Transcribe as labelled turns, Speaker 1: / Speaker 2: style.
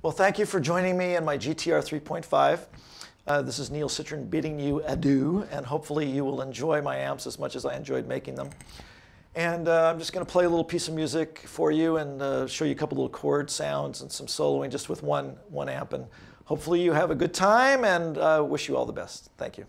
Speaker 1: Well, thank you for joining me in my GTR 3.5. Uh, this is Neil Citron bidding you adieu, and hopefully you will enjoy my amps as much as I enjoyed making them. And uh, I'm just going to play a little piece of music for you and uh, show you a couple little chord sounds and some soloing just with one, one amp. And hopefully you have a good time and uh, wish you all the best. Thank you.